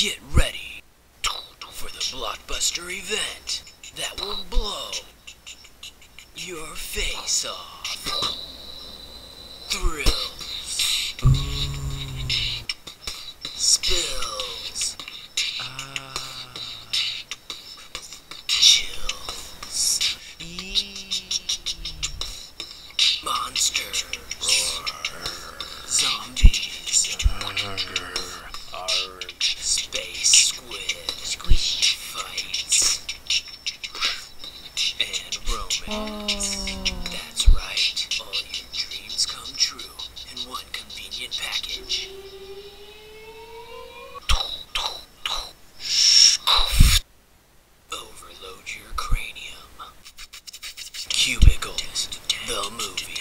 Get ready for the blockbuster event that will blow your face off. Thrills. Spills. Uh, chills. Monsters. That's right. All your dreams come true in one convenient package. Overload your cranium. Cubicles, The movie.